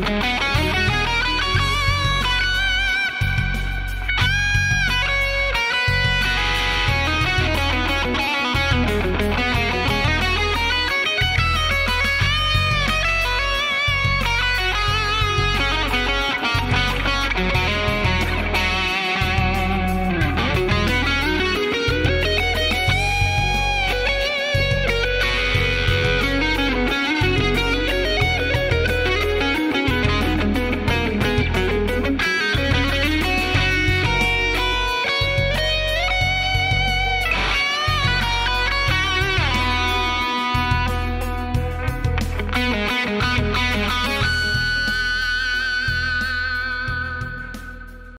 Bye.